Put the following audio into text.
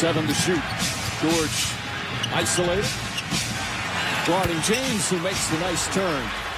Seven to shoot. George isolated. Guarding James, who makes the nice turn.